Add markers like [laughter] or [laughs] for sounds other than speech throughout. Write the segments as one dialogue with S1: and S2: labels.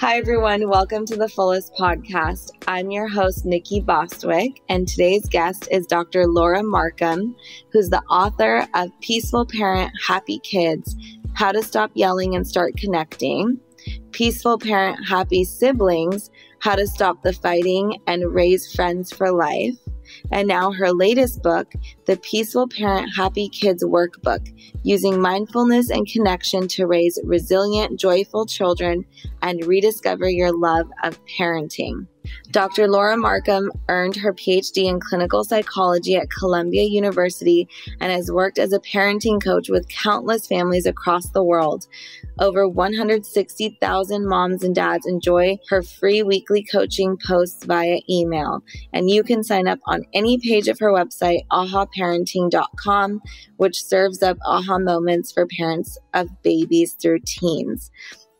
S1: Hi, everyone. Welcome to the Fullest Podcast. I'm your host, Nikki Bostwick, and today's guest is Dr. Laura Markham, who's the author of Peaceful Parent, Happy Kids How to Stop Yelling and Start Connecting, Peaceful Parent, Happy Siblings How to Stop the Fighting and Raise Friends for Life, and now her latest book, The Peaceful Parent Happy Kids Workbook, using mindfulness and connection to raise resilient, joyful children and rediscover your love of parenting. Dr. Laura Markham earned her PhD in clinical psychology at Columbia University and has worked as a parenting coach with countless families across the world. Over 160,000 moms and dads enjoy her free weekly coaching posts via email, and you can sign up on any page of her website, ahaparenting.com, which serves up aha moments for parents of babies through teens.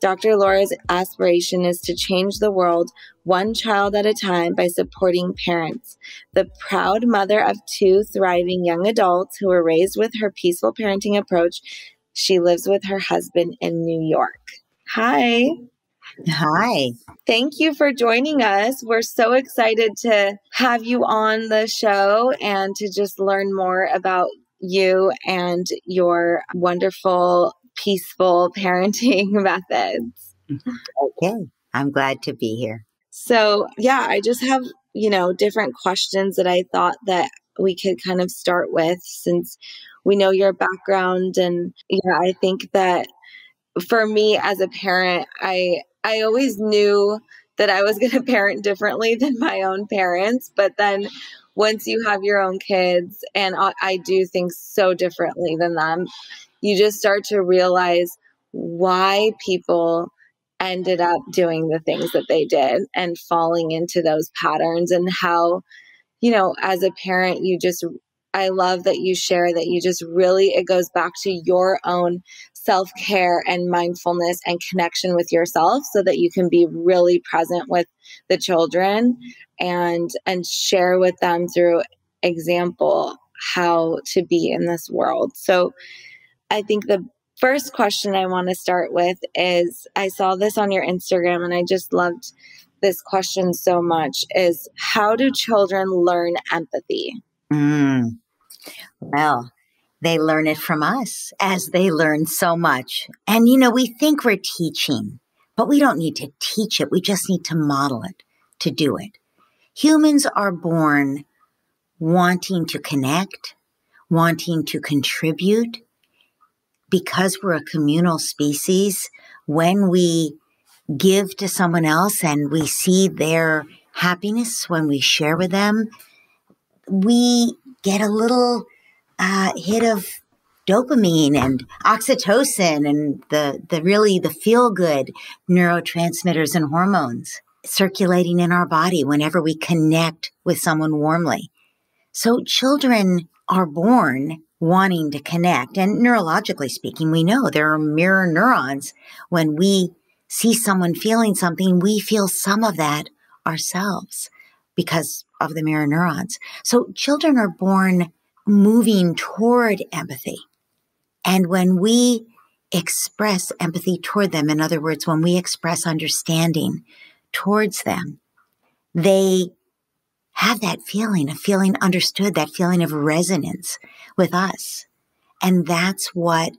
S1: Dr. Laura's aspiration is to change the world one child at a time by supporting parents. The proud mother of two thriving young adults who were raised with her peaceful parenting approach, she lives with her husband in New York. Hi.
S2: Hi.
S1: Thank you for joining us. We're so excited to have you on the show and to just learn more about you and your wonderful peaceful parenting [laughs] methods.
S2: Okay. I'm glad to be here.
S1: So, yeah, I just have, you know, different questions that I thought that we could kind of start with since we know your background and yeah, I think that for me as a parent, I I always knew that I was [laughs] going to parent differently than my own parents, but then once you have your own kids and I, do things so differently than them, you just start to realize why people ended up doing the things that they did and falling into those patterns and how you know as a parent you just I love that you share that you just really it goes back to your own self-care and mindfulness and connection with yourself so that you can be really present with the children and and share with them through example how to be in this world. So I think the first question I want to start with is I saw this on your Instagram and I just loved this question so much is how do children learn empathy?
S2: Mm. Well, they learn it from us as they learn so much. And you know, we think we're teaching, but we don't need to teach it. We just need to model it to do it. Humans are born wanting to connect, wanting to contribute, because we're a communal species, when we give to someone else and we see their happiness when we share with them, we get a little uh, hit of dopamine and oxytocin and the, the really the feel good neurotransmitters and hormones circulating in our body whenever we connect with someone warmly. So children are born wanting to connect. And neurologically speaking, we know there are mirror neurons. When we see someone feeling something, we feel some of that ourselves because of the mirror neurons. So children are born moving toward empathy. And when we express empathy toward them, in other words, when we express understanding towards them, they have that feeling of feeling understood, that feeling of resonance with us. And that's what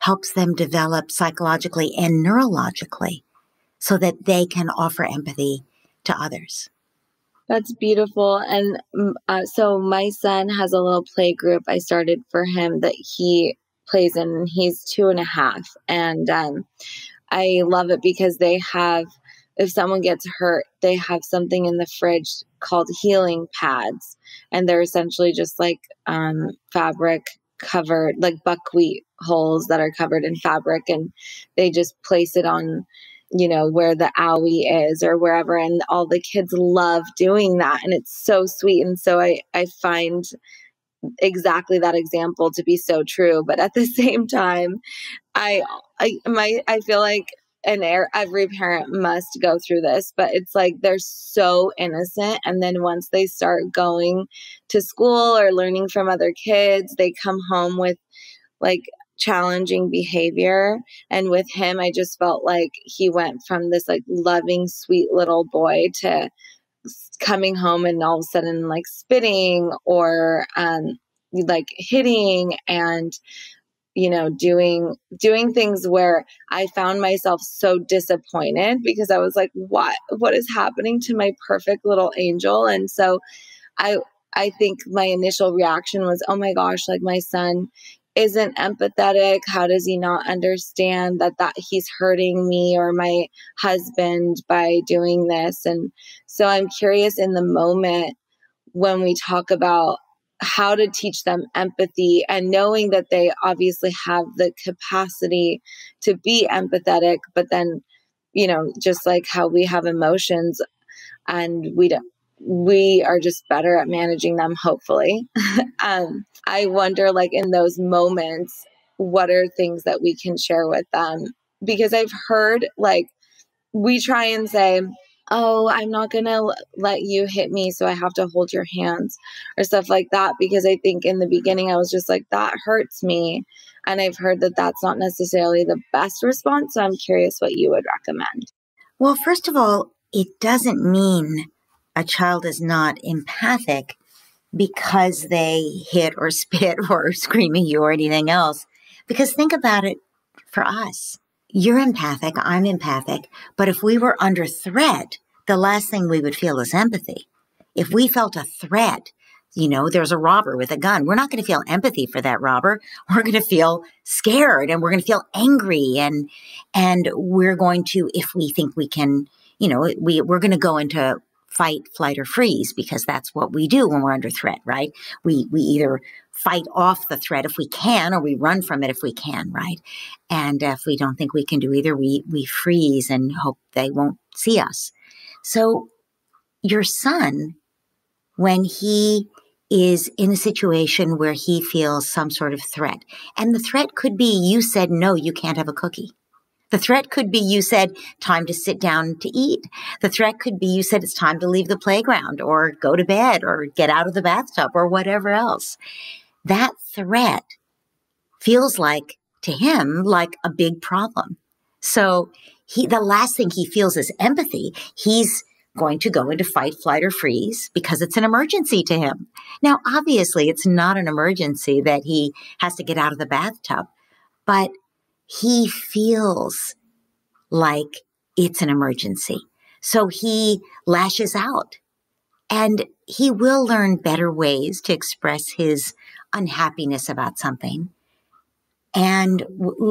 S2: helps them develop psychologically and neurologically so that they can offer empathy to others.
S1: That's beautiful. And mm, uh, so my son has a little play group I started for him that he plays in. He's two and a half. And um, I love it because they have if someone gets hurt, they have something in the fridge called healing pads. And they're essentially just like um, fabric covered, like buckwheat holes that are covered in fabric. And they just place it on, you know, where the owie is or wherever. And all the kids love doing that. And it's so sweet. And so I, I find exactly that example to be so true but at the [laughs] same time i i my i feel like and every parent must go through this, but it's like they're so innocent. And then once they start going to school or learning from other kids, they come home with like challenging behavior. And with him, I just felt like he went from this like loving, sweet little boy to coming home and all of a sudden like spitting or um, like hitting and you know doing doing things where i found myself so disappointed because i was like what what is happening to my perfect little angel? And so i i think my initial reaction was oh my gosh like my son isn't empathetic. How does he not understand that that he's hurting me or my husband by doing this? And so i'm curious in the moment when we talk about how to teach them empathy and knowing that they obviously have the capacity to be empathetic but then you know just like how we have emotions and we don't we are just better at managing them hopefully. [laughs] Um, i wonder like in those moments what are things that we can share with them? Because i've heard like we try and say oh, I'm not going to let you hit me, so I have to hold your hands or stuff like that. Because I think in the beginning, I was just like, that hurts me. And I've heard that that's not necessarily the best response. So I'm curious what you would recommend.
S2: Well, first of all, it doesn't mean a child is not empathic because they hit or [laughs] spit or scream at you or anything else. Because think about it for us you're empathic, I'm empathic, but if we were under threat, the last thing we would feel is empathy. If we felt a threat, you know, there's a robber with a gun. We're not going to feel empathy for that robber. [laughs] We're going to feel scared and we're going to feel angry and and we're going to if we think we can, you know, we we're going to go into fight, flight or freeze because that's what we do when we're under threat, right? We we either fight off the threat if we can, or we run from it if we can, right? And if we don't think we can do either, we, we freeze and hope they won't see us. So your son, when he is in a situation where he feels some sort of threat, and the threat could be you said, no, you can't have a cookie. The threat could be you said, time to sit down to eat. The threat could be you said, it's time to leave the playground or go to bed or get out of the bathtub or whatever else that threat feels like to him like a big problem. So he, the last thing he feels is empathy. He's going to go into fight, flight, or freeze because it's an emergency to him. Now, obviously, it's not an emergency that he has to get out of the bathtub, but he feels like it's an emergency. So he lashes out and he will learn better ways to express his unhappiness about something. And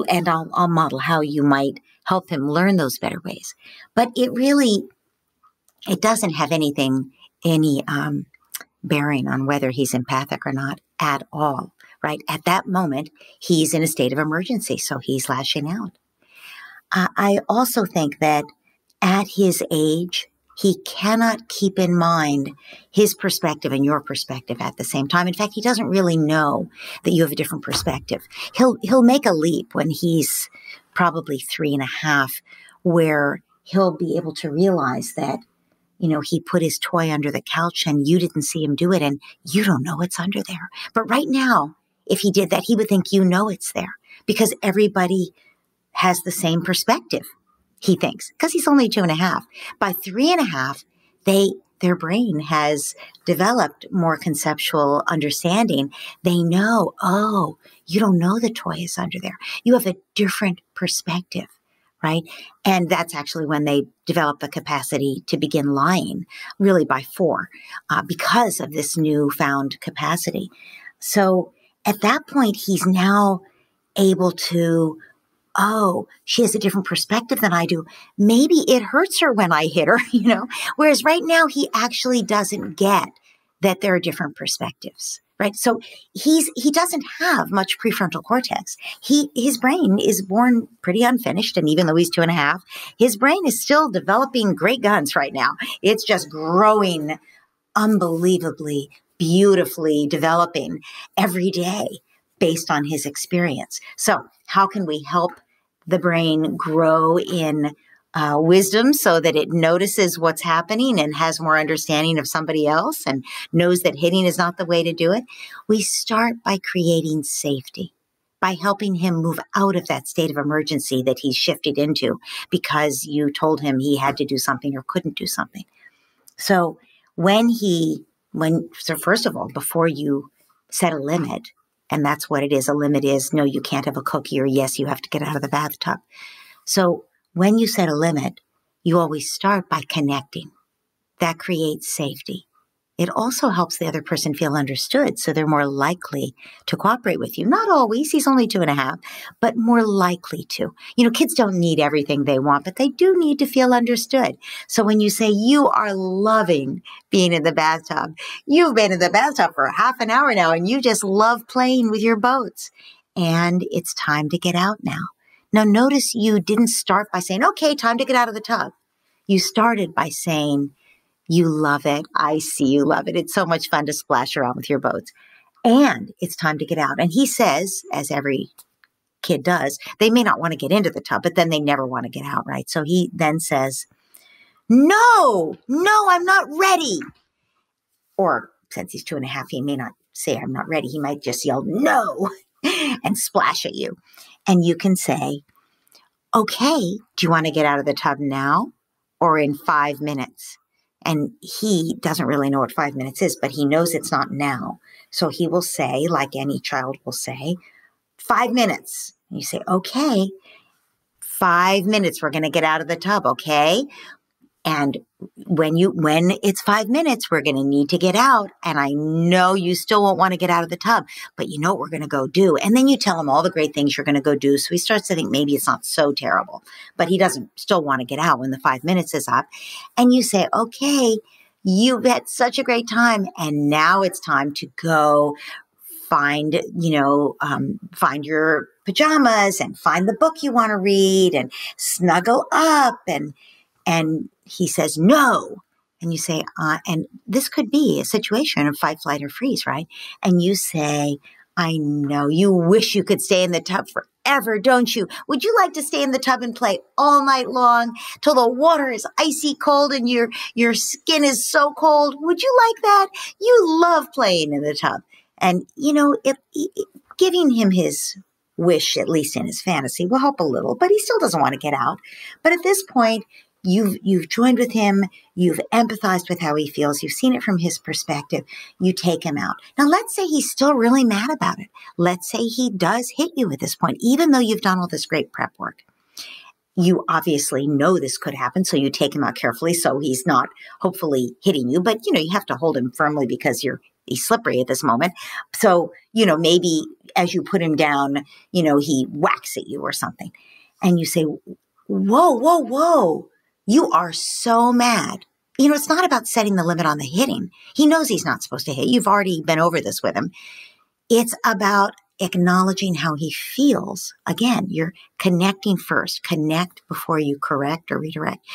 S2: and I'll, I'll model how you might help him learn those better ways. But it really it doesn't have anything any um, bearing on whether he's empathic or not at all right at that moment he's in a state of emergency so he's lashing out uh, i also think that at his age he cannot keep in mind his perspective and your perspective at the same time. In fact, he doesn't really know that you have a different perspective. He'll, he'll make a leap when he's probably three and a half where he'll be able to realize that, you know, he put his toy under the couch and you didn't see him do it and you don't know it's under there. But right now, if he did that, he would think you know it's there because everybody has the same perspective he thinks, because he's only two and a half. By three and a half, they their brain has developed more conceptual understanding. They know, oh, you don't know the toy is under there. You have a different perspective, right? And that's actually when they develop the capacity to begin lying, really by four, uh, because of this newfound capacity. So at that point, he's now able to oh, she has a different perspective than I do. Maybe it hurts her when I hit her, [laughs] you know? Whereas right now, he actually doesn't get that there are different perspectives. Right. So he's, he doesn't have much prefrontal cortex. He, his brain is born pretty unfinished. And even though he's two and a half, his brain is still developing great guns right now. It's just growing unbelievably, beautifully developing every day based on his experience. So how can we help the brain grow in uh, wisdom so that it notices what's happening and has more understanding of somebody else and knows that hitting is not the way to do it. We start by creating safety. by helping him move out of that state of emergency that he's shifted into because you told him he had to do something or couldn't do something. So when he, when, so first of all, before you set a limit, and that's what it is. A limit is no, you can't have a cookie, or yes, you have to get out of the bathtub. So when you set a limit, you always start by connecting. That creates safety it also helps the other person feel understood. So they're more likely to cooperate with you. Not always, he's only two and a half, but more likely to. You know, kids don't need everything they want, but they do need to feel understood. So when you say you are loving being in the bathtub, you've been in the bathtub for half an hour now and you just love playing with your boats. And it's time to get out now. Now, notice you didn't start by saying, okay, time to get out of the tub. You started by saying, you love it. I see you love it. It's so much fun to splash around with your boats. And it's time to get out. And he says, as every kid does, they may not want to get into the tub, but then they never want to get out, right? So he then says, No, no, I'm not ready. Or since he's two and a half, he may not say, I'm not ready. He might just yell, No, [laughs] and splash at you. And you can say, Okay, do you want to get out of the tub now or in five minutes? And he doesn't really know what five minutes is, but he knows it's not now. So he will say, like any child will say, five minutes. And you say, okay, five minutes. We're going to get out of the tub. Okay. And when you when it's five minutes, we're going to need to get out. And I know you still won't want to get out of the tub, but you know what we're going to go do. And then you tell him all the great things you're going to go do. So he starts to think maybe it's not so terrible, but he doesn't still want to get out when the five minutes is up. And you say, okay, you've had such a great time, and now it's time to go find you know um, find your pajamas and find the book you want to read and snuggle up and and he says no. And you say uh, and this could be a situation of fight flight or freeze right? And you say i know. You wish you could stay in the tub forever don't you? Would you like to stay in the tub and play all night long till the water is icy cold and your your skin is so cold? Would you like that? You love playing in the tub. And you know it, it giving him his wish at least in his fantasy will help a little but he still doesn't want to get out. But at this point You've, you've joined with him. You've empathized with how he feels. You've seen it from his perspective. You take him out. Now, let's say he's still really mad about it. Let's say he does hit you at this point, even though you've done all this great prep work. You obviously know this could happen, so you take him out carefully so he's not hopefully hitting you. But, you know, you have to hold him firmly because you're he's slippery at this moment. So, you know, maybe as you put him down, you know, he whacks at you or something. And you say, Whoa, whoa, whoa. You are so mad. You know, it's not about setting the limit on the hitting. He knows he's not supposed to hit. You've already been over this with him. It's about acknowledging how he feels. Again, you're connecting first. Connect before you correct or redirect.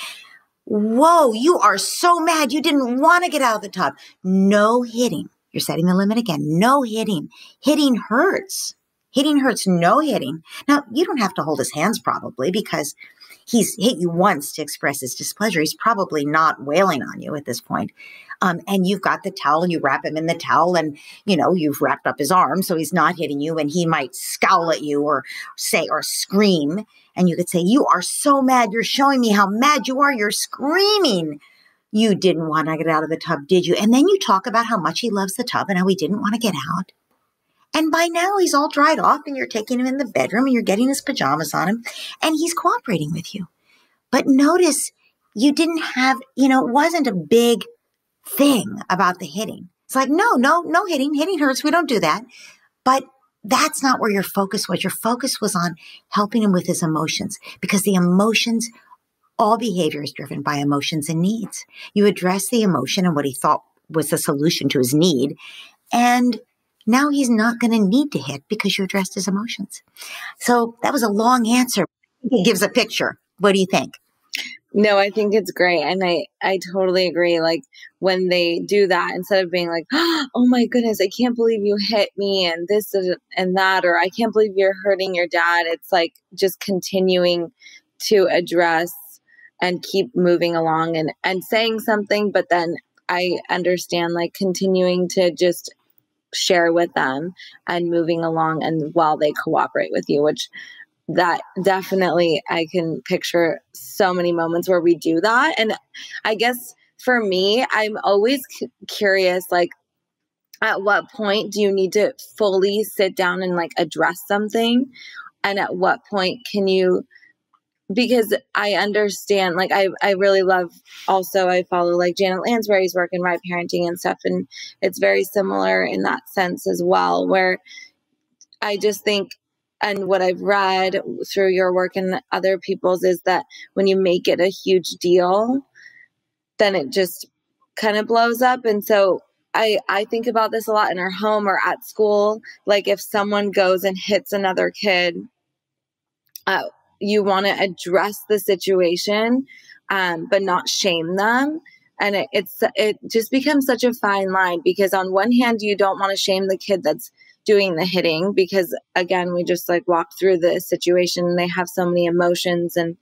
S2: Whoa, you are so mad. You didn't want to get out of the tub. No hitting. You're setting the limit again. No hitting. Hitting hurts. Hitting hurts. No hitting. Now, you don't have to hold his hands probably because he's hit you once to express his displeasure. He's probably not wailing on you at this point. Um, and you've got the towel and you wrap him in the towel and, you know, you've wrapped up his arm so he's not hitting you and he might scowl at you or say or scream. And you could say, You are so mad. You're showing me how mad you are. You're screaming. You didn't want to get out of the tub, did you? And then you talk about how much he loves the tub and how he didn't want to get out. And by now he's all dried off and you're taking him in the bedroom and you're getting his pajamas on him and he's cooperating with you. But notice you didn't have, you know, it wasn't a big thing about the hitting. It's like, no, no, no hitting. Hitting hurts. We don't do that. But that's not where your focus was. Your focus was on helping him with his emotions because the emotions, all behavior is driven by emotions and needs. You address the emotion and what he thought was the solution to his need. And now he's not going to need to hit because you addressed his emotions. So that was a long answer. It gives a picture. What do you think?
S1: No, I think it's great. And I, I totally agree. Like when they do that, instead of being like, [gasps] oh my goodness, I can't believe you hit me and this and that, or I can't believe you're hurting your dad, it's like just continuing to address and keep moving along and, and saying something. But then I understand like continuing to just share with them and moving along and while they cooperate with you, which that definitely I can picture so many moments where we do that. And I guess for me, I'm always c- curious like, at what point do you need to fully sit down and like address something? And at what point can you because I understand, like I, I really love also I follow like Janet Lansbury's work in RIE parenting and stuff, and it's very similar in that sense as well, where I just think and what I've read through your work and other people's is that when you make it a huge deal, then it just kind of blows up. And so I, I think about this a lot in our home or at school. Like if someone goes and hits another kid, uh, you want to address the situation, um, but not shame them. And it, it's it just becomes such a fine line because on one hand you don't want to shame the kid that's doing the hitting because again we just like walk through the situation and they have so many emotions and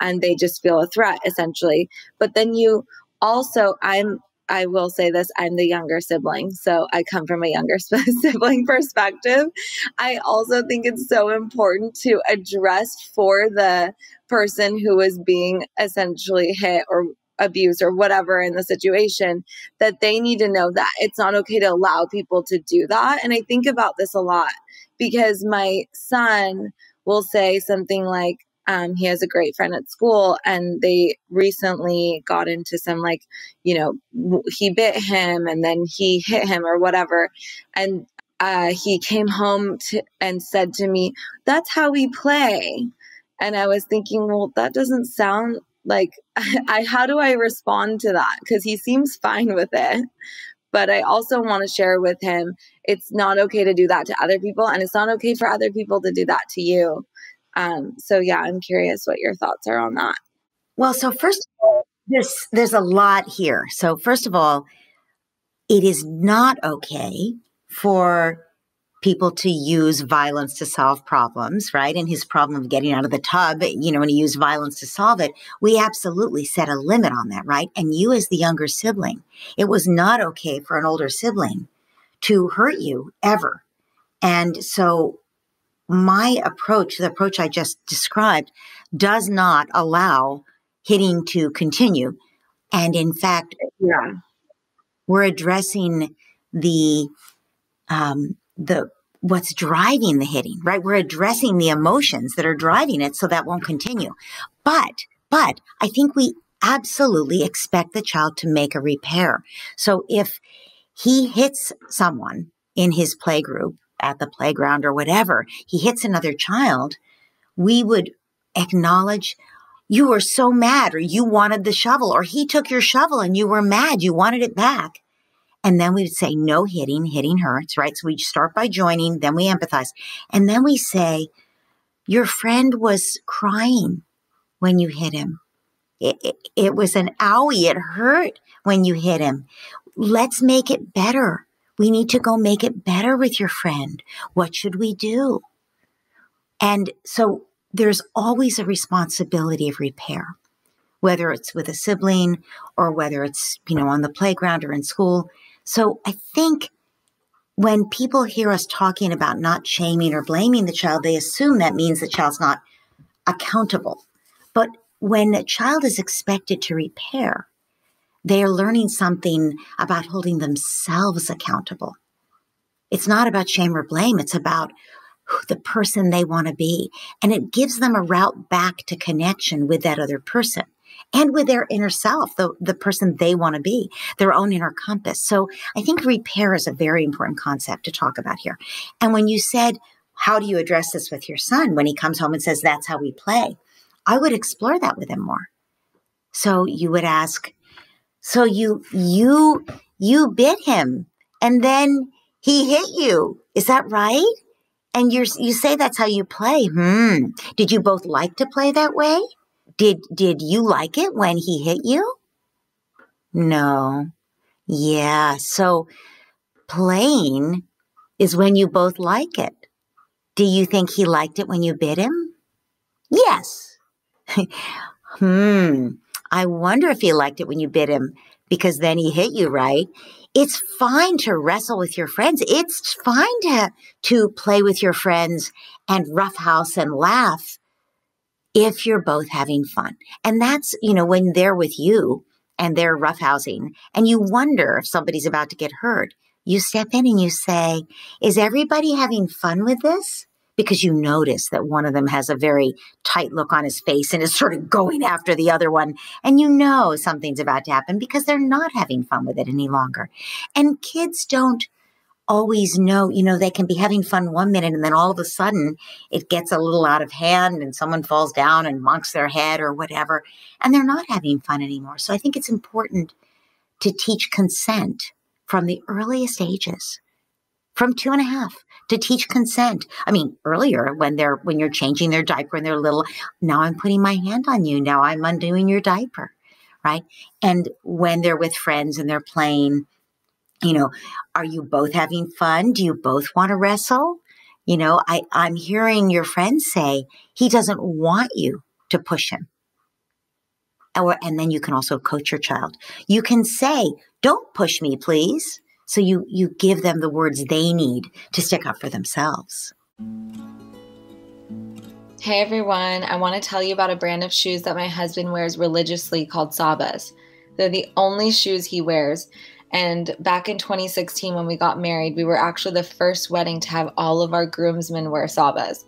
S1: and they just feel a threat essentially but then you also i'm I will say this I'm the younger sibling, so I come from a younger [laughs] sibling perspective. I also think it's so important to address for the person who is being essentially hit or abused or whatever in the situation that they need to know that it's not okay to allow people to do that. And I think about this a lot because my son will say something like, um, he has a great friend at school and they recently got into some like you know he bit him and then he hit him or whatever. And uh, he came home to, and said to me that's how we play. And i was thinking well that doesn't sound like [laughs] i how do i respond to that? Because he seems fine with it. But i also want to share with him it's not okay to do that to other people and it's not okay for other people to do that to you um, so yeah, I'm curious what your thoughts are on that.
S2: Well, so first of all, there's there's a lot here. So first of all, it is not okay for people to use violence to solve problems, right? And his problem of getting out of the tub, you know, when he used violence to solve it, we absolutely set a limit on that, right? And you as the younger sibling, it was not okay for an older sibling to hurt you ever. And so my approach, the approach I just described, does not allow hitting to continue. And in fact, yeah. we're addressing the um, the what's driving the hitting, right? We're addressing the emotions that are driving it, so that won't continue. But but I think we absolutely expect the child to make a repair. So if he hits someone in his play group at the playground or whatever, he hits another child, we would acknowledge you were so mad or you wanted the shovel or he took your shovel and you were mad, you wanted it back. And then we would say, no hitting, hitting hurts, right? So we start by joining, then we empathize. And then we say, your friend was crying when you hit him. It, it, it was an owie. It hurt when you hit him. Let's make it better. We need to go make it better with your friend. What should we do? And so there's always a responsibility of repair, whether it's with a sibling or whether it's, you know, on the playground or in school. So I think when people hear us talking about not shaming or blaming the child, they assume that means the child's not accountable. But when a child is expected to repair, they are learning something about holding themselves accountable. It's not about shame or blame. It's about the person they want to be. And it gives them a route back to connection with that other person and with their inner self, the, the person they want to be, their own inner compass. So I think repair is a very important concept to talk about here. And when you said, how do you address this with your son when he comes home and says, that's how we play? I would explore that with him more. So you would ask, so you, you, you bit him and then he hit you. Is that right? And you you say that's how you play. Hmm. Did you both like to play that way? Did, did you like it when he hit you? No. Yeah. So playing is when you both like it. Do you think he liked it when you bit him? Yes. [laughs] hmm. I wonder if he liked it when you bit him because then he hit you, right? It's fine to wrestle with your friends. It's fine to, to play with your friends and roughhouse and laugh if you're both having fun. And that's, you know, when they're with you and they're roughhousing and you wonder if somebody's about to get hurt, you step in and you say, is everybody having fun with this? Because you notice that one of them has a very tight look on his face and is sort of going after the other one. And you know something's about to happen because they're not having fun with it any longer. And kids don't always know, you know, they can be having fun one minute and then all of a sudden it gets a little out of hand and someone falls down and monks their head or whatever, and they're not having fun anymore. So I think it's important to teach consent from the earliest ages, from two and a half to teach consent. I mean, earlier when they're, when you're changing their diaper and they're little, now I'm putting my hand on you. Now I'm undoing your diaper. Right. And when they're with friends and they're playing, you know, are you both having fun? Do you both want to wrestle? You know, I, I'm hearing your friends say he doesn't want you to push him. Or, and then you can also coach your child. You can say, don't push me, please. So you, you give them the words they need to stick up for themselves.
S1: Hey everyone, I want to tell you about a brand of shoes that my husband wears religiously called Sabahs. They're the only shoes he wears and back in 2016, when we got married, we were actually the first wedding to have all of our groomsmen wear sabahs.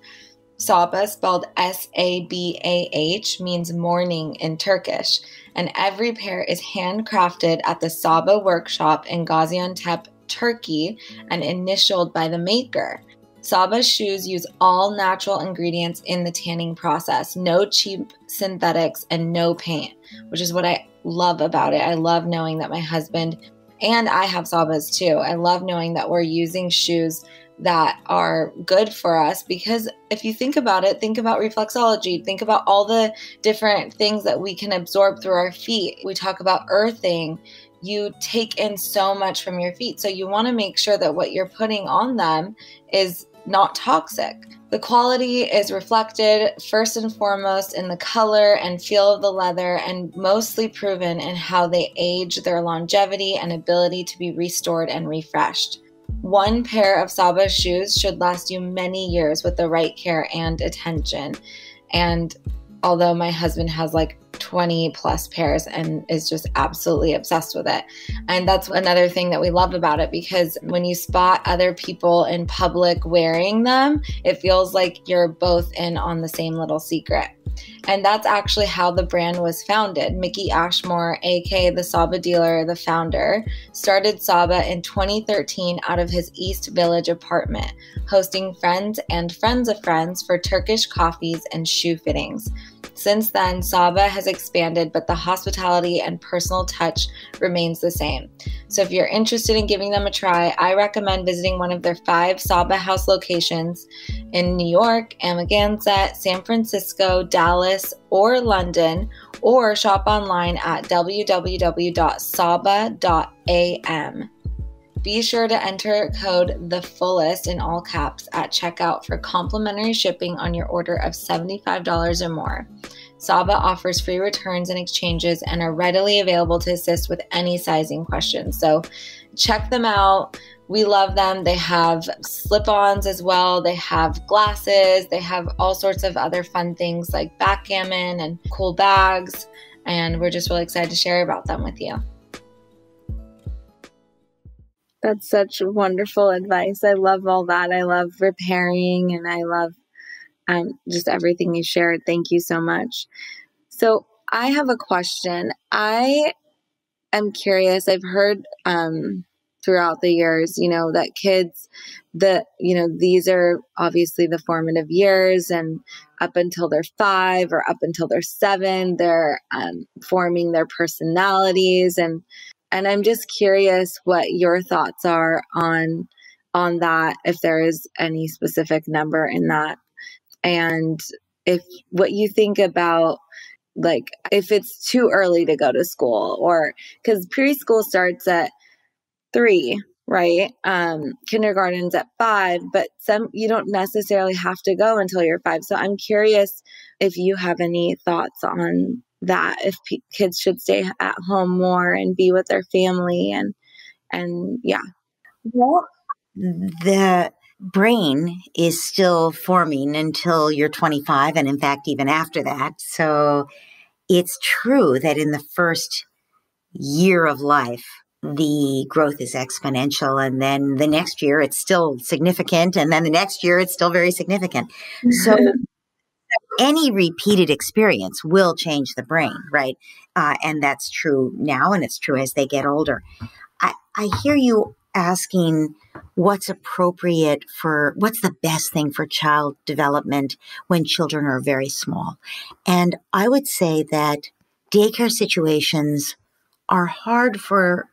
S1: Sabah, spelled S A B A H, means morning in Turkish, and every pair is handcrafted at the Sabah workshop in Gaziantep, Turkey, and initialed by the maker. Sabah shoes use all natural ingredients in the tanning process, no cheap synthetics, and no paint, which is what I love about it. I love knowing that my husband and I have Sabahs too. I love knowing that we're using shoes that are good for us because if you think about it, think about reflexology, think about all the different things that we can absorb through our feet. We talk about earthing. You take in so much from your feet. So you want to make sure that what you're putting on them is not toxic. The quality is reflected first and foremost in the color and feel of the leather, and mostly proven in how they age, their longevity, and ability to be restored and refreshed. One pair of Sabah shoes should last you many years with the right care and attention. And although my husband has like 20 plus pairs and is just absolutely obsessed with it. And that's another thing that we love about it because when you spot other people in public wearing them, it feels like you're both in on the same little secret. And that's actually how the brand was founded. Mickey Ashmore, aka the Sabah dealer, the founder, started Sabah in 2013 out of his East Village apartment, hosting friends and friends of friends for Turkish coffees and shoe fittings. Since then, Sabah has expanded, but the hospitality and personal touch remains the same. So if you're interested in giving them a try, I recommend visiting one of their five Sabah House locations in New York, Amagansett, San Francisco, Dallas, or London, or shop online at www.sabah.am. Be sure to enter code the fullest in all caps at checkout for complimentary shipping on your order of $75 or more. Sabah offers free returns and exchanges and are readily available to assist with any sizing questions. So check them out. We love them. They have slip ons as well. They have glasses. They have all sorts of other fun things like backgammon and cool bags. And we're just really excited to share about them with you. That's such wonderful advice. I love all that. I love repairing and I love um, just everything you shared. Thank you so much. So, I have a question. I am curious. I've heard um, throughout the years, you know, that kids, that, you know, these are obviously the formative years and up until they're five or up until they're seven, they're um, forming their personalities. And and I'm just curious what your thoughts are on on that if there is any specific number in that. And if what you think about like if it's too early to go to school or cuz preschool starts at 3 right? Um kindergarten's at 5 but some you don't necessarily have to go until you're 5 so i'm curious if you have any thoughts on that if p- kids should stay at home more and be with their family and and yeah.
S2: Well the brain is still forming until you're 25 and in fact even after that. So it's true that in the first year of life the growth is exponential and then the next year it's still significant and then the next year it's still very significant. So [laughs] any repeated experience will change the brain right? Uh, and that's true now and it's true as they get older. I, I hear you asking what's appropriate for what's the best thing for child development when children are very small. And i would say that daycare situations are hard for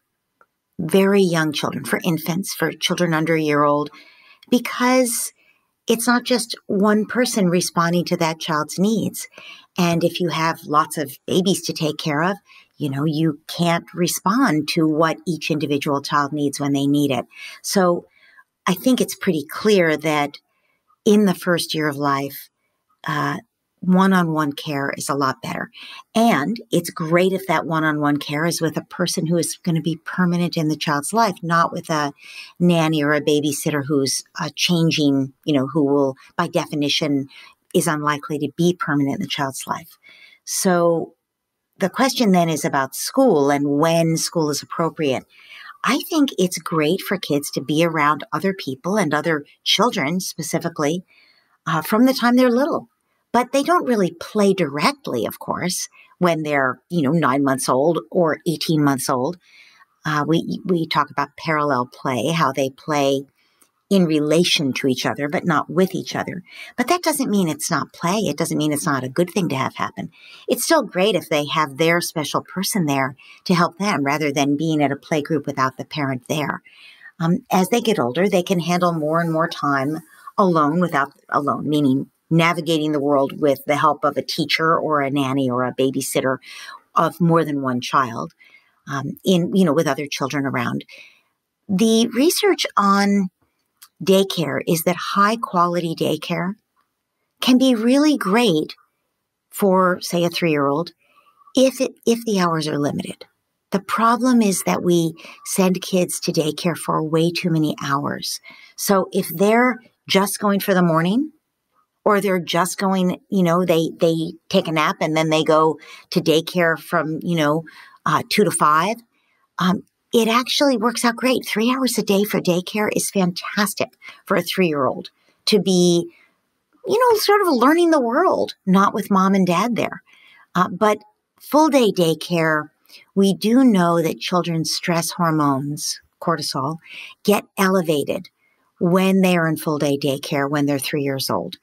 S2: very young children, for infants, for children under a year old, because it's not just one person responding to that child's needs. And if you have lots of babies to take care of, you know, you can't respond to what each individual child needs when they need it. So I think it's pretty clear that in the first year of life, uh, one on one care is a lot better. And it's great if that one on one care is with a person who is going to be permanent in the child's life, not with a nanny or a babysitter who's uh, changing, you know, who will, by definition, is unlikely to be permanent in the child's life. So the question then is about school and when school is appropriate. I think it's great for kids to be around other people and other children specifically uh, from the time they're little but they don't really play directly, of course, when they're, you know, nine months old or 18 months old. Uh, we, we talk about parallel play, how they play in relation to each other, but not with each other. But that doesn't mean it's not play. It doesn't mean it's not a good thing to have happen. It's still great if they have their special person there to help them rather than being at a play group without the parent there. Um, as they get older, they can handle more and more time alone without alone, meaning navigating the world with the help of a teacher or a nanny or a babysitter of more than one child um, in you know with other children around. The research on daycare is that high quality daycare can be really great for say a 3-year-old if it if the hours are limited. The problem is that we send kids to daycare for way too many hours. So if they're just going for the morning or they're just going, you know, they, they take a nap and then they go to daycare from, you know, uh, two to five. Um, it actually works out great. Three hours a day for daycare is fantastic for a three year old to be, you know, sort of learning the world, not with mom and dad there. Uh, but full day daycare, we do know that children's stress hormones, cortisol, get elevated when they are in full day daycare when they're three years old.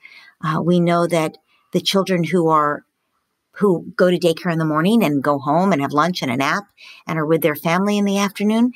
S2: Uh, we know that the children who are who go to daycare in the morning and go home and have lunch and a nap and are with their family in the afternoon,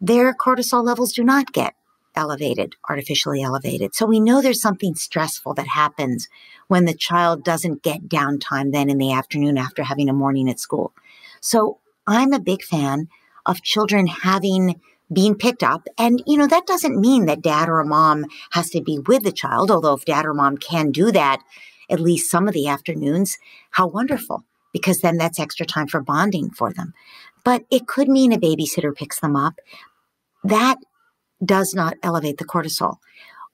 S2: their cortisol levels do not get elevated, artificially elevated. So we know there's something stressful that happens when the child doesn't get downtime then in the afternoon after having a morning at school. So I'm a big fan of children having being picked up. And, you know, that doesn't mean that dad or mom has to be with the child, although if dad or mom can do that at least some of the afternoons, how wonderful, because then that's extra time for bonding for them. But it could mean a babysitter picks them up. That does not elevate the cortisol.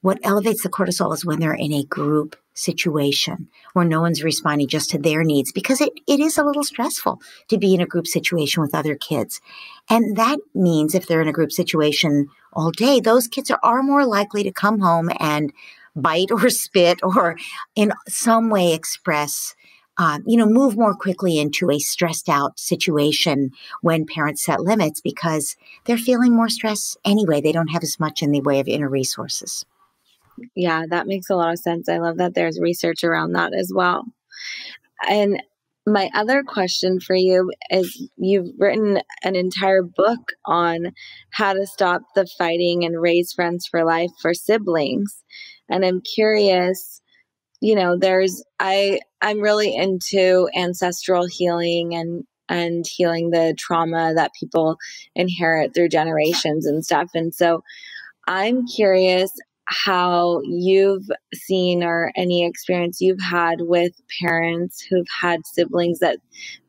S2: What elevates the cortisol is when they're in a group situation where no one's responding just to their needs because it, it is a little stressful to be in a group situation with other kids. And that means if they're in a group situation all day, those kids are, are more likely to come home and bite [laughs] or spit or in some way express uh, you know, move more quickly into a stressed out situation when parents set limits because they're feeling more stress anyway. They don't have as much in the way of inner resources.
S1: Yeah, that makes a lot of sense. I love that there's research around that as well. And my other question for you is you've written an entire book on how to stop the fighting and raise friends for life for siblings. And I'm curious, you know, there's I I'm really into ancestral healing and and healing the trauma that people inherit through generations and stuff. And so I'm curious how you've seen or any experience you've had with parents who've had siblings that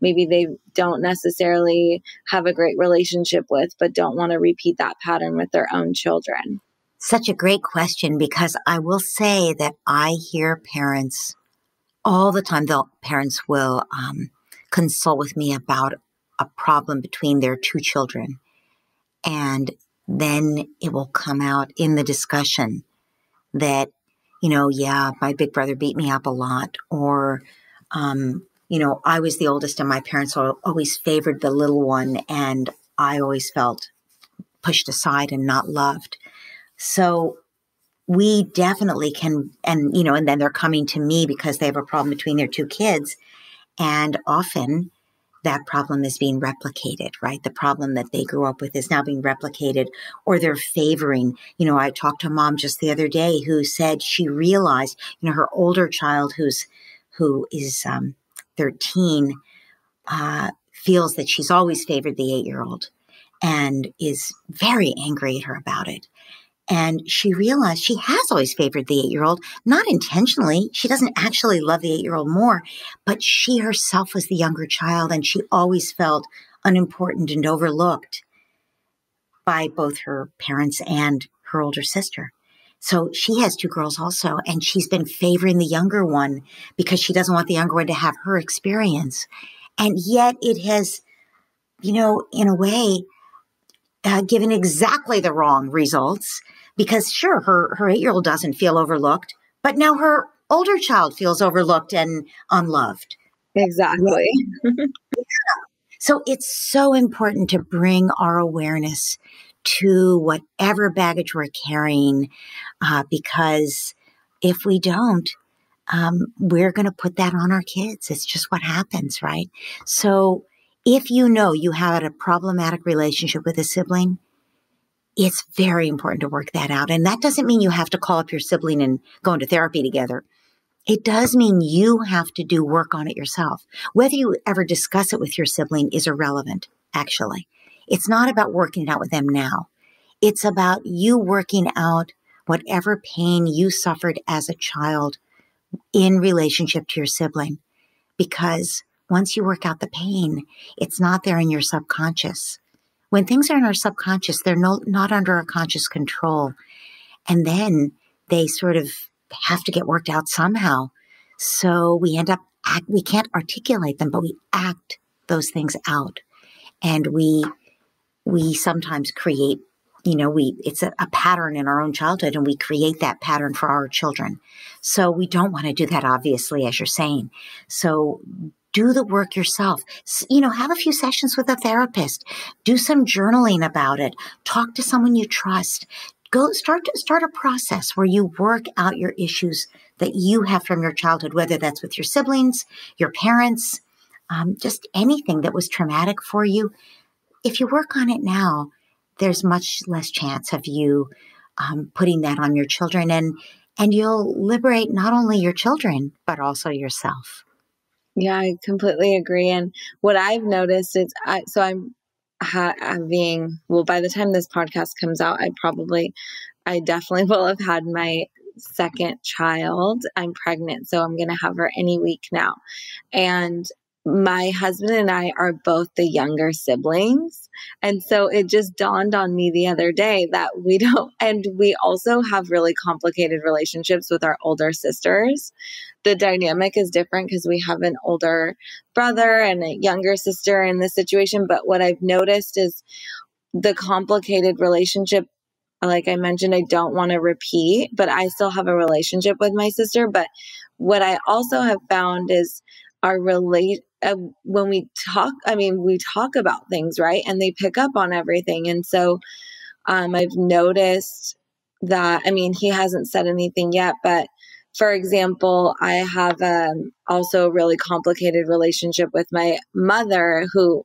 S1: maybe they don't necessarily have a great relationship with, but don't want to repeat that pattern with their own children.
S2: Such a great question because I will say that I hear parents all the time. The parents will um, consult with me about a problem between their two children. And then it will come out in the discussion that, you know, yeah, my big brother beat me up a lot, or, um, you know, I was the oldest and my parents always favored the little one, and I always felt pushed aside and not loved. So we definitely can, and, you know, and then they're coming to me because they have a problem between their two kids. And often that problem is being replicated, right? The problem that they grew up with is now being replicated or they're favoring. You know, I talked to a mom just the other day who said she realized, you know, her older child who's, who is um, 13, uh, feels that she's always favored the eight year old and is very angry at her about it. And she realized she has always favored the eight year old, not intentionally. She doesn't actually love the eight year old more, but she herself was the younger child and she always felt unimportant and overlooked by both her parents and her older sister. So she has two girls also, and she's been favoring the younger one because she doesn't want the younger one to have her experience. And yet it has, you know, in a way, uh, given exactly the wrong results because sure, her, her eight year old doesn't feel overlooked, but now her older child feels overlooked and unloved.
S1: Exactly.
S2: yeah. [laughs] So it's so important to bring our awareness to whatever baggage we're carrying, uh, because if we don't, um, we're going to put that on our kids. It's just what happens, right? So if you know you had a problematic relationship with a sibling, it's very important to work that out. And that doesn't mean you have to call up your sibling and go into therapy together. It does mean you have to do work on it yourself. Whether you ever discuss it with your sibling is irrelevant, actually. It's not about working it out with them now. It's about you working out whatever pain you suffered as a child in relationship to your sibling. Because once you work out the pain, it's not there in your subconscious. When things are in our subconscious, they're no, not under our conscious control. And then they sort of have to get worked out somehow. So we end up, act, we can't articulate them, but we act those things out. And we, we sometimes create, you know, we, it's a, a pattern in our own childhood and we create that pattern for our children. So we don't want to do that, obviously, as you're saying. So do the work yourself. You know, have a few sessions with a therapist. Do some journaling about it. Talk to someone you trust. Go start to start a process where you work out your issues that you have from your childhood, whether that's with your siblings, your parents, um, just anything that was traumatic for you. If you work on it now, there's much less chance of you um, putting that on your children, and and you'll liberate not only your children but also yourself.
S1: Yeah, I completely agree. And what I've noticed is, I, so I'm having, well, by the time this podcast comes out, I probably, I definitely [laughs] will have had my second child. I'm pregnant, so I'm going to have her any week now. And my husband and I are both the younger siblings. And so it just dawned on me the other day that we [laughs] don't, and we also have really complicated relationships with our older sisters. The dynamic is different because we have an older brother and a younger sister in this situation. But what I've noticed is the complicated relationship like I mentioned, I don't want to repeat, but I still have a relationship with my sister. But what I also have found is our relate uh, when we talk, I mean, we talk about things, right? And they pick up on everything. And so um, I've noticed that, I mean, he hasn't said anything yet, but for example, I have um, also a really complicated relationship with my mother, who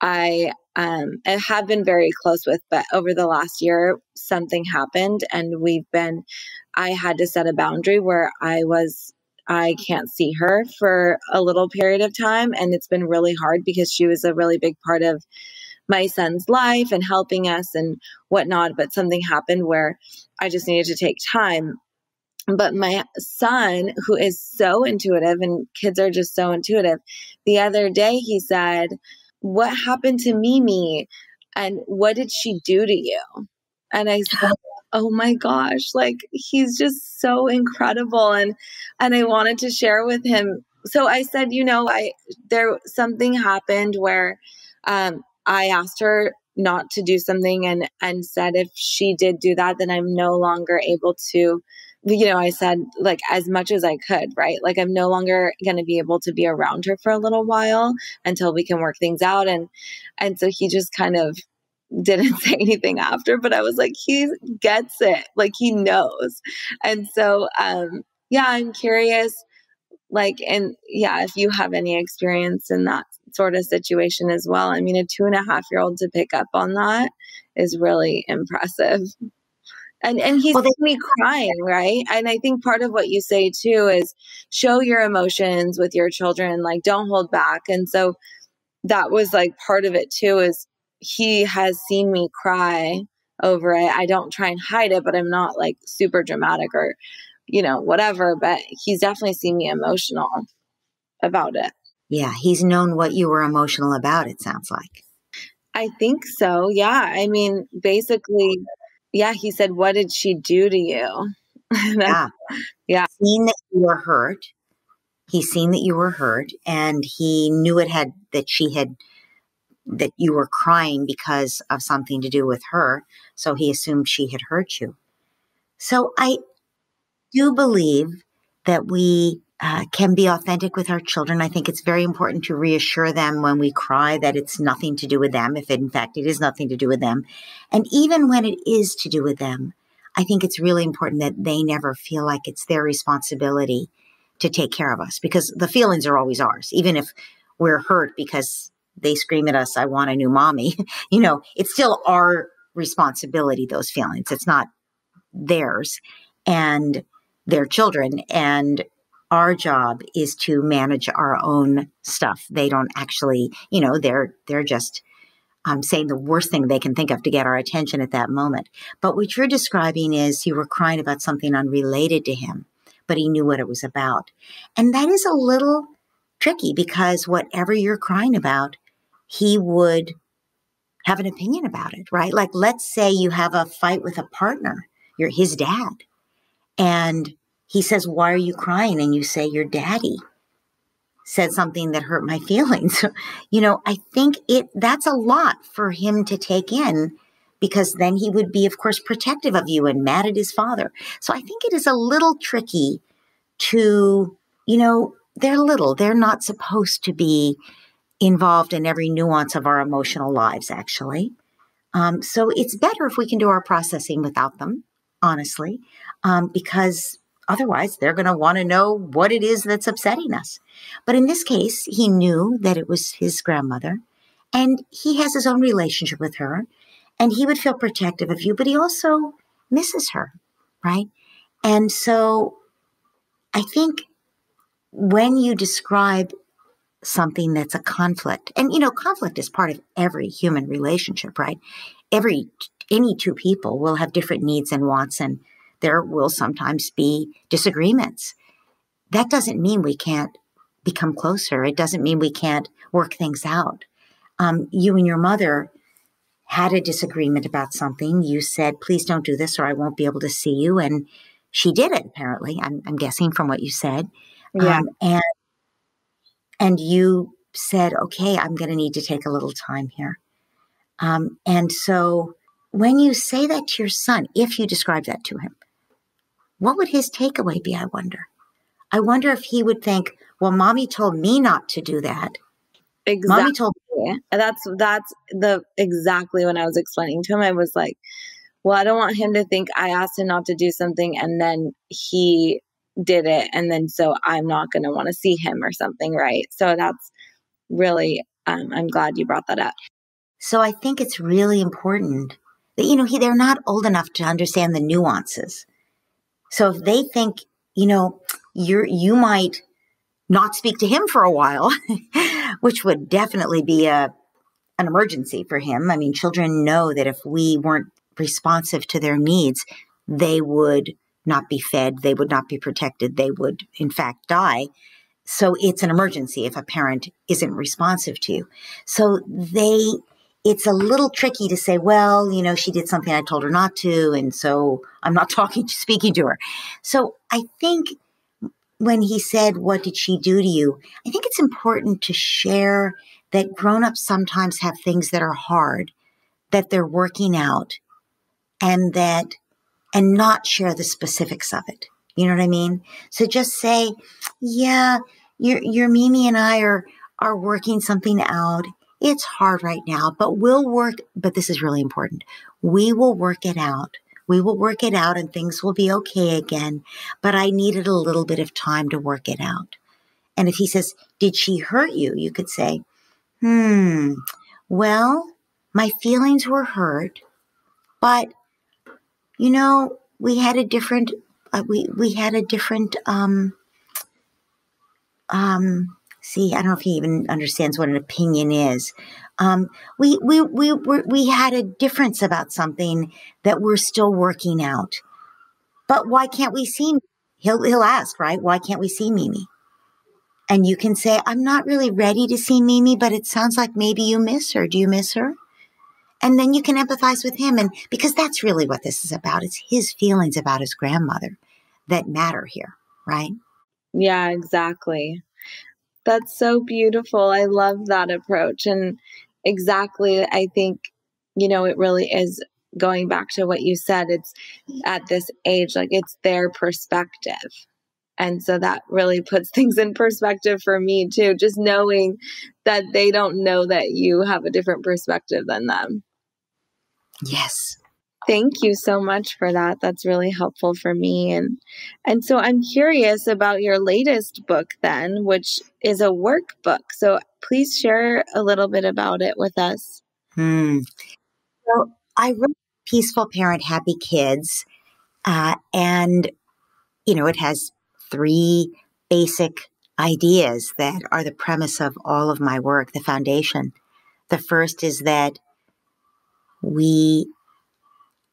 S1: I um, have been very close with, but over the last year, something happened, and we've been. I had to set a boundary where I was I can't see her for a little period of time. And it's been really hard because she was a really big part of my son's life and helping us and whatnot. But something happened where I just needed to take time. But my son, who is so intuitive, and kids are just so intuitive, the other day he said, What happened to Mimi? And what did she do to you? And I said, oh my gosh like he's just so incredible and and i wanted to share with him. So i said you know i there something happened where um i asked her not to do something and and said if she did do that then i'm no longer able to you know i said like as much as i could right? Like i'm no longer going to be able to be around her for a little while until we can work things out and and so he just kind of didn't [laughs] say anything after but i was like he gets it. Like he knows. And so um yeah i'm curious like and yeah if you have any experience in that sort of situation as well. I mean a two and a half year old to pick up on that is really impressive. And and he's well, me crying right? And i think part of what you say too is show your emotions with your children like don't hold back. And so that was like part of it too is he has seen me cry over it i don't try and hide it but i'm not like super dramatic or you know whatever but he's definitely seen me emotional about it
S2: yeah he's known what you were emotional about it sounds like
S1: i think so yeah i mean basically yeah, he said, What did she do to you? [laughs]
S2: yeah.
S1: Yeah.
S2: Seen that you were hurt. He's seen that you were hurt and he knew it had that she had that you were crying because of something to do with her. So he assumed she had hurt you. So I do believe that we uh, can be authentic with our children. I think it's very important to reassure them when we cry that it's nothing to do with them, if in fact it is nothing to do with them. And even when it is to do with them, I think it's really important that they never feel like it's their responsibility to take care of us because the feelings are always ours, even if we're hurt because they scream at us, I want a new mommy. [laughs] you know, it's still our responsibility, those feelings. It's not theirs and their children. And our job is to manage our own stuff. They don't actually, you know, they're they're just um, saying the worst thing they can think of to get our attention at that moment. But what you're describing is you were crying about something unrelated to him, but he knew what it was about, and that is a little tricky because whatever you're crying about, he would have an opinion about it, right? Like, let's say you have a fight with a partner, you're his dad, and he says, Why are you crying? And you say, Your daddy said something that hurt my [laughs] feelings. you know, I think it that's a lot for him to take in because then he would be, of course, protective of you and mad at his father. So I think it is a little tricky to, you know, they're little. They're not supposed to be involved in every nuance of our emotional lives, actually. Um, so it's better if we can do our processing without them, honestly, um, because Otherwise, they're going to want to know what it is that's upsetting us. But in this case, he knew that it was his grandmother and he has his own relationship with her and he would feel protective of you, but he also misses her, right? And so I think when you describe something that's a conflict, and you know, conflict is part of every human relationship, right? Every, any two people will have different needs and wants and there will sometimes be disagreements. That doesn't mean we can't become closer. It doesn't mean we can't work things out. Um, you and your mother had a disagreement about something. You said, please don't do this or I won't be able to see you. And she did it, apparently. I'm, I'm guessing from what you said.
S1: Yeah. Um,
S2: and, and you said, okay, I'm going to need to take a little time here. Um, and so when you say that to your son, if you describe that to him, what would his takeaway be? I wonder. I wonder if he would think, well, mommy told me not to do that.
S1: Exactly. Mommy told me. That's that's the exactly when I was explaining to him. I was like, well, I don't want him to think I asked him not to do something and then he did it and then so I'm not going to want to see him or something, right? So that's really um, I'm glad you brought that up.
S2: So I think it's really important that you know he, they're not old enough to understand the nuances so if they think, you know, you're, you might not speak to him for a while, [laughs] which would definitely be a, an emergency for him. I mean, children know that if we weren't responsive to their needs, they would not be fed, they would not be protected, they would, in fact, die. So it's an emergency if a parent isn't responsive to you. So they, it's a little tricky to say, well, you know, she did something I told her not to, and so I'm not [laughs] talking, to speaking to her. So I think when he said, What did she do to you? I think it's important to share that grown-ups sometimes have things that are hard, that they're working out, and that and not share the specifics of it. You know what I mean? So just say, yeah, your your Mimi and I are are working something out. It's hard right now, but we'll work but this is really important. We will work it out. We will work it out and things will be okay again, but I needed a little bit of time to work it out. And if he says, Did she hurt you? You could say, Hmm, well, my feelings were hurt, but you know, we had a different, uh, we, we had a different, um, um, see, I don't know if he even understands what an opinion is. Um, we, we, we, we, we had a difference about something that we're still working out. But why can't we see? He'll, he'll ask, right? Why can't we see Mimi? And you can say, I'm not really ready to see Mimi, but it sounds like maybe you miss her. Do you miss her? And then you can empathize with him. And because that's really what this is about. It's his feelings about his grandmother that matter here, right?
S1: Yeah, exactly. That's so beautiful. I love that approach. And exactly, I think, you know, it really is going back to what you said. It's at this age, like it's their perspective. And so that really puts [laughs] things in perspective for me too, just knowing that they don't know that you have a different perspective than them.
S2: Yes.
S1: Thank you so much for that. That's really helpful for me. And and so I'm curious about your latest book then, which is a workbook. So please share a little bit about it with us.
S2: Hmm. So I wrote Peaceful Parent Happy Kids. Uh, and, you know, it has three basic ideas that are the premise of all of my work, the foundation. The first is that we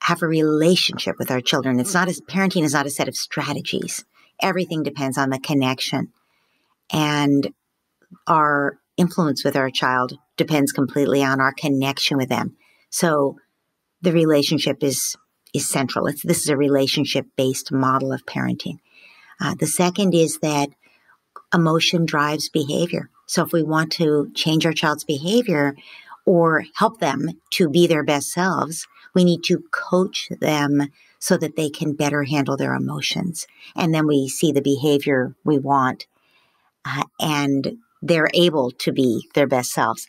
S2: have a relationship with our children. It's not as parenting is not a set of strategies. Everything depends on the connection. And our influence with our child depends completely on our connection with them. So the relationship is is central. It's, this is a relationship based model of parenting. Uh, the second is that emotion drives behavior. So if we want to change our child's behavior, or help them to be their best selves, we need to coach them so that they can better handle their emotions. And then we see the behavior we want uh, and they're able to be their best selves.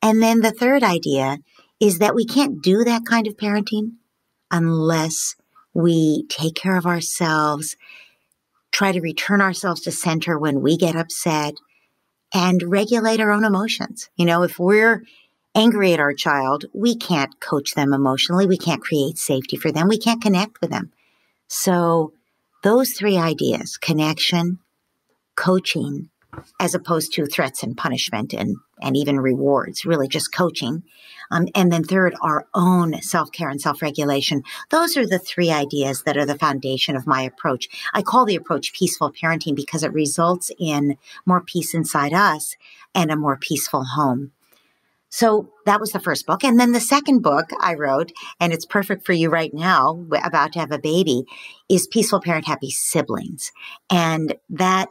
S2: And then the third idea is that we can't do that kind of parenting unless we take care of ourselves, try to return ourselves to center when we get upset, and regulate our own emotions. You know, if we're angry at our child, we can't coach them emotionally. We can't create safety for them. We can't connect with them. So those three ideas, connection, coaching, as opposed to threats and punishment and, and even rewards, really just coaching. Um, and then third, our own self-care and self-regulation. Those are the three ideas that are the foundation of my approach. I call the approach peaceful parenting because it results in more peace inside us and a more peaceful home. So that was the first book. And then the second book I wrote, and it's perfect for you right now, about to have a baby, is Peaceful Parent Happy Siblings. And that,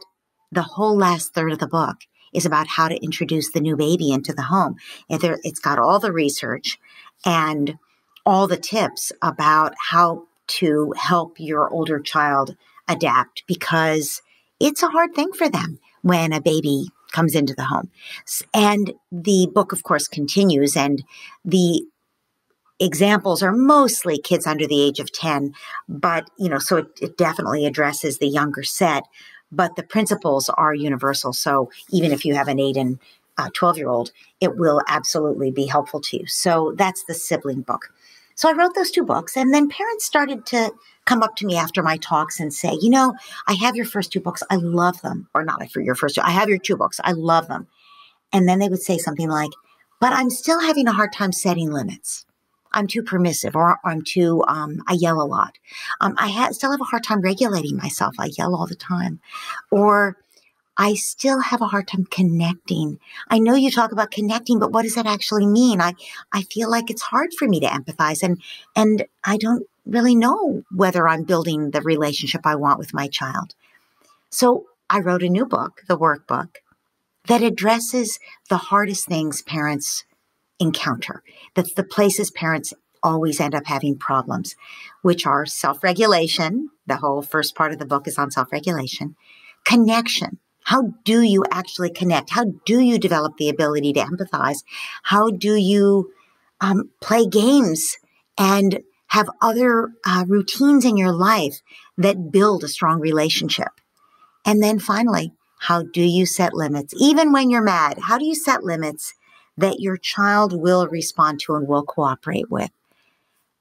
S2: the whole last third of the book is about how to introduce the new baby into the home. It's got all the research and all the tips about how to help your older child adapt because it's a hard thing for them when a baby comes into the home. And the book, of course, continues, and the examples are mostly kids under the age of 10, but, you know, so it, it definitely addresses the younger set, but the principles are universal. So even if you have an 8 and 12 year old, it will absolutely be helpful to you. So that's the sibling book. So I wrote those two books, and then parents started to come up to me after my talks and say, you know, I have your first two books. I love them. Or not for your first two. I have your two books. I love them. And then they would say something like, but I'm still having a hard time setting limits. I'm too permissive or I'm too, um, I yell a lot. Um, I ha- still have a hard time regulating myself. I yell all the time. Or I still have a hard time connecting. I know you talk about connecting, but what does that actually mean? I, I feel like it's hard for me to empathize and, and I don't really know whether I'm building the relationship I want with my child. So I wrote a new book, the workbook, that addresses the hardest things parents encounter. That's the places parents always end up having problems, which are self regulation. The whole first part of the book is on self regulation, connection. How do you actually connect? How do you develop the ability to empathize? How do you um, play games and have other uh, routines in your life that build a strong relationship? And then finally, how do you set limits? Even when you're mad, how do you set limits that your child will respond to and will cooperate with?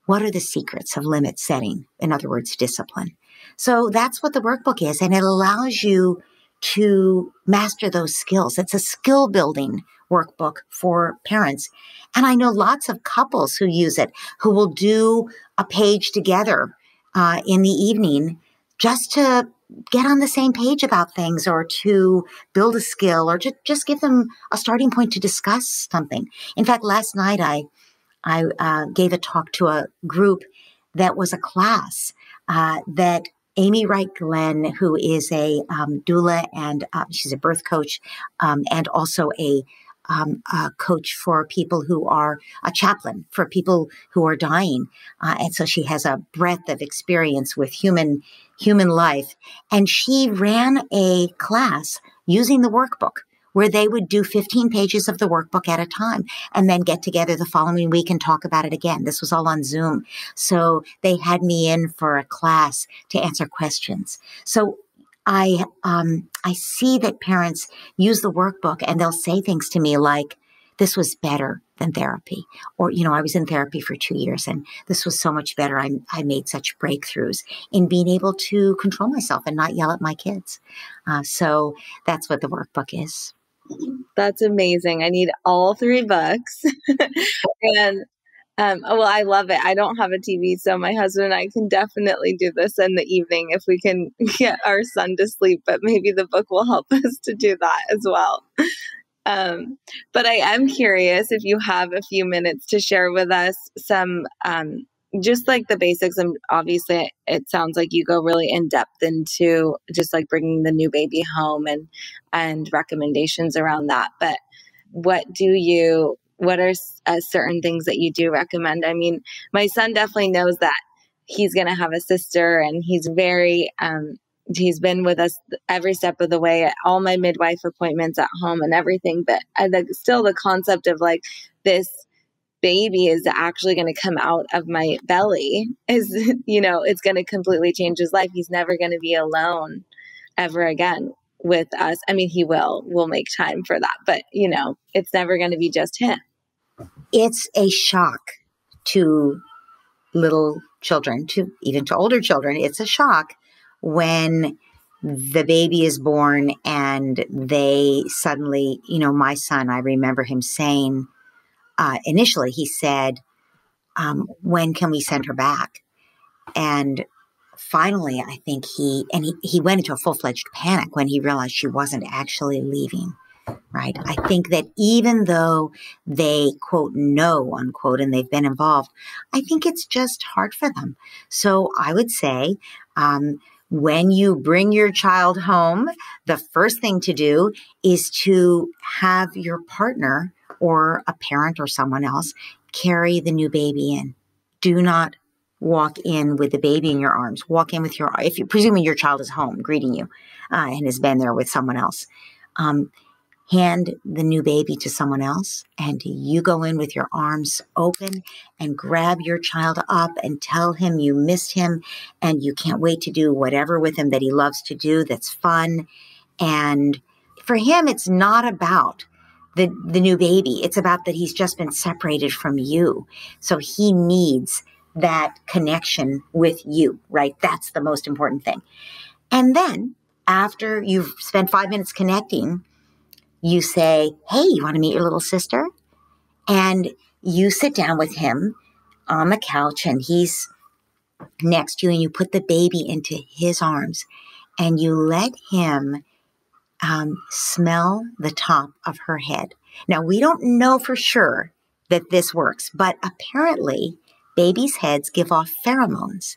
S2: What are the secrets of limit setting? In other words, discipline. So that's what the workbook is. And it allows you to master those skills. It's a skill building workbook for parents. And I know lots of couples who use it who will do a page together uh, in the evening just to get on the same page about things or to build a skill or to just give them a starting point to discuss something. In fact, last night I I uh, gave a talk to a group that was a class uh, that Amy Wright Glenn, who is a um, doula and uh, she's a birth coach um, and also a, um, a, coach for people who are a chaplain for people who are dying, uh, and so she has a breadth of experience with human human life. And she ran a class using the workbook where they would do 15 pages of the workbook at a time and then get together the following week and talk about it again. This was all on Zoom. So they had me in for a class to answer questions. So I um, I see that parents use the workbook and they'll say things to me like, "This was better than therapy," or you know, "I was in therapy for two years and this was so much better. I, I made such breakthroughs in being able to control myself and not yell at my kids." Uh, so that's what the workbook is.
S1: That's amazing. I need all three books. [laughs] and um, well, I love it. I don't have a TV, so my husband and I can definitely do this in the evening if we can [laughs] get our son to sleep, but maybe the book will help [laughs] us to do that as well. Um, but I am curious if you have a few minutes to share with us some um, just like the basics and obviously it sounds like you go really in depth into just like bringing the new baby home and and recommendations around that but what do you what are uh, certain things that you do recommend? I mean my son definitely knows that he's going to have a sister and he's very um he's been with us every step of the way at all my midwife appointments at home and everything but uh, the, still the concept of like this baby is actually going to come out of my belly [laughs] is you know it's going to completely change his life. He's never going to be alone ever again with us. I mean he will we'll make time for that but you know it's never going to be just him
S2: it's a shock to little children to even to older children it's a shock when the baby is born and they suddenly you know my son i remember him saying uh, initially he said, um, when can we send her back? And finally, I think he, and he, he went into a full fledged panic when he realized she wasn't actually leaving. Right. I think that even though they quote no unquote and they've been involved, I think it's just hard for them. So I would say, um, when you bring your child home, the first thing to do is to have your partner or a parent or someone else carry the new baby in. Do not walk in with the baby in your arms. Walk in with your, if you presuming your child is home greeting you uh, and has been there with someone else. Um, hand the new baby to someone else and you go in with your arms open and grab your child up and tell him you missed him and you can't wait to do whatever with him that he loves to do that's fun. And for him, it's not about the, the new baby. It's about that he's just been separated from you. So he needs that connection with you, right? That's the most important thing. And then after you've spent five minutes connecting, you say, Hey, you want to meet your little sister? And you sit down with him on the couch and he's next to you and you put the baby into his arms and you let him um, smell the top of her head. Now, we don't know for sure that this works, but apparently babies' heads give off pheromones.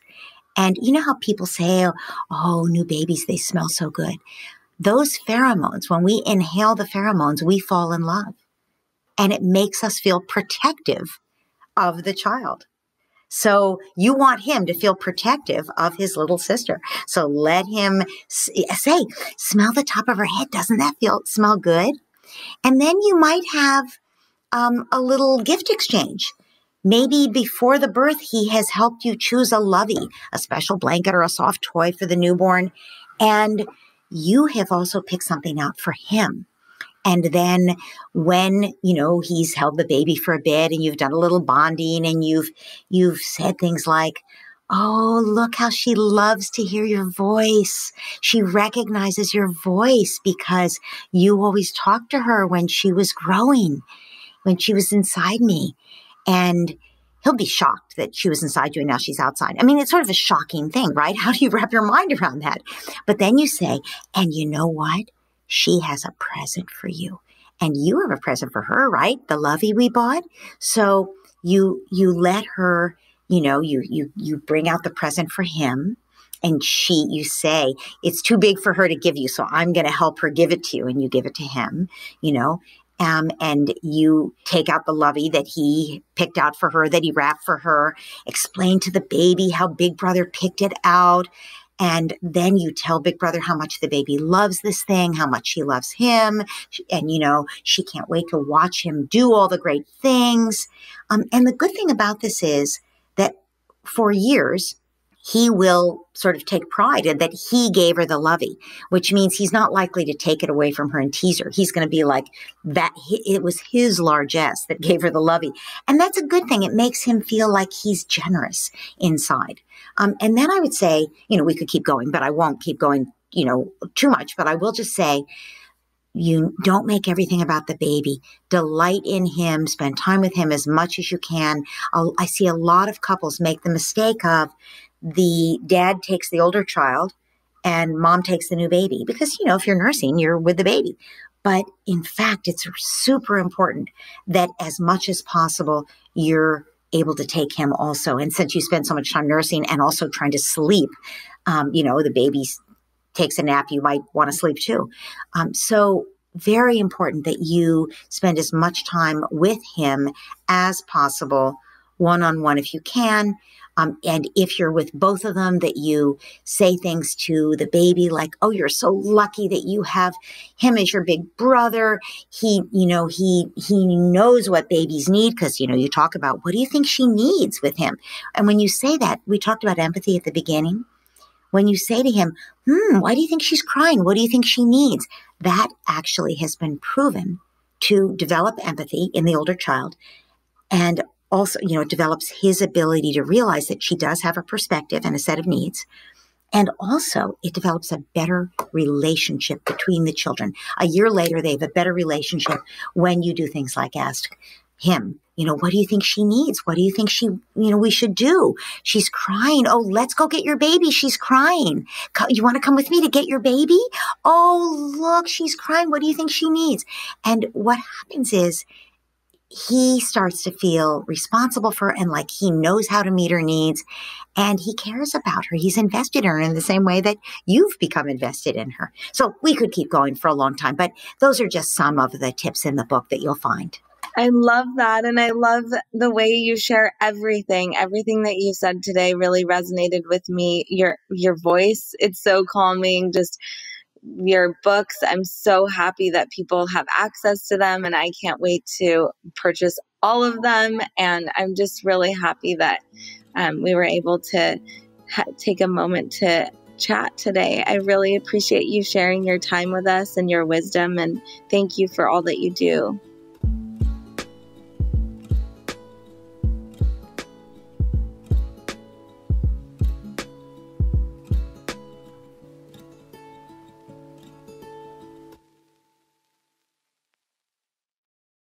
S2: And you know how people say, oh, new babies, they smell so good. Those pheromones, when we inhale the pheromones, we fall in love. And it makes us feel protective of the child. So you want him to feel protective of his little sister. So let him say, smell the top of her head. Doesn't that feel smell good? And then you might have um, a little gift exchange. Maybe before the birth, he has helped you choose a lovey, a special blanket or a soft toy for the newborn. And you have also picked something out for him. And then when, you know, he's held the baby for a bit and you've done a little bonding and you've, you've said things like, Oh, look how she loves to hear your voice. She recognizes your voice because you always talked to her when she was growing, when she was inside me. And he'll be shocked that she was inside you and now she's outside. I mean, it's sort of a shocking thing, right? [laughs] How do you wrap your mind around that? But then you say, and you know what? she has a present for you. And you have a present for her, right? The lovey we bought. So you you let her, you know, you you you bring out the present for him and she you say it's too big for her to give you so i'm going to help her give it to you and you give it to him you know um, and you take out the lovey that he picked out for her that he wrapped for her explain to the baby how big brother picked it out and then you tell Big Brother how much the baby loves this thing, how much she loves him. And, you know, she can't wait to watch him do all the great things. Um, and the good thing about this is that for years, he will sort of take pride in that he gave her the lovey, which means he's not likely to take it away from her and tease her. He's going to be like that. It was his largesse that gave her the lovey. And that's a good thing. It makes him feel like he's generous inside. Um, and then I would say, you know, we could keep going, but I won't keep going, you know, too much, but I will just say, you don't make everything about the baby. Delight in him, spend time with him as much as you can. I'll, i see a lot of couples make the mistake of the dad takes the older child and mom takes the new baby because, you know, if you're nursing, you're with the baby. But in fact, it's super important that as much as possible, you're able to take him also. And since you spend so much time nursing and also trying to sleep, um, you know, the baby takes a nap, you might want to sleep too. Um, so very important that you spend as much time with him as possible, one on one if you can. Um, and if you're with both of them, that you say things to the baby like, "Oh, you're so lucky that you have him as your big brother. He, you know, he he knows what babies need because you know you talk about what do you think she needs with him, and when you say that, we talked about empathy at the beginning. When you say to him, "Hmm, why do you think she's crying? What do you think she needs?" That actually has been proven to develop empathy in the older child and also, you know, develops his ability to realize that she does have a perspective and a set of needs. And also, it develops a better relationship between the children. A year later, they have a better relationship when you do things like ask him, you know, what do you think she needs? What do you think she, you know, we should do? She's crying. Oh, let's go get your baby. She's crying. You want to come with me to get your baby? Oh, look, she's crying. What do you think she needs? And what happens is he starts to feel responsible for her and like he knows how to meet her needs and he cares about her. He's invested in her in the same way that you've become invested in her. So we could keep going for a long time, but those are just some of the tips in the book that you'll find.
S1: I love that. And I love the way you share everything. Everything that you said today really resonated with me. Your your voice, it's so calming. Just your books. I'm so happy that people have access to them, and I can't wait to purchase all of them. And I'm just really happy that um, we were able to ha- take a moment to chat today. I really appreciate you sharing your time with us and your wisdom, and thank you for all that you do.